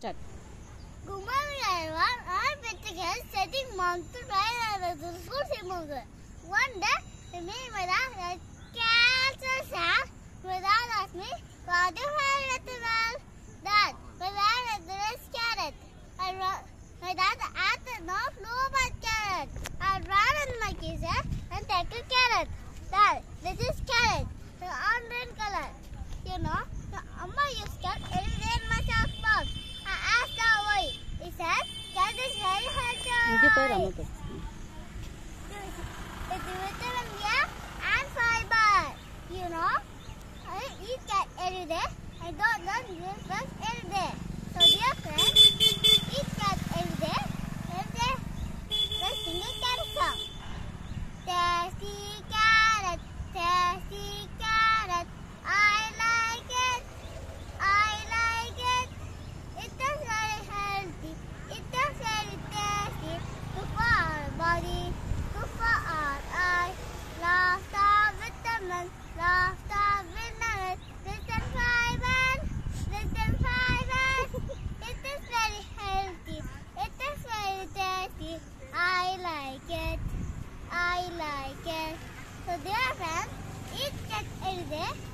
Start. Morning, everyone. I'm Petrichel, setting mountain right at the school mountain. One day, me and dad had cats and sand. My dad asked me, what do have at the well? Dad had the rest carrot. I ran, my dad asked no blue but carrot. I ran in my kitchen and take a carrot. Dad, this is carrot. The orange color. You know, the Amma used carrot every day in my chalk box. I asked her why. He said, carrot is very Sige, para mo to. You know, I eat that every day. I don't know this first. So dear friends, eat cat every day. Have a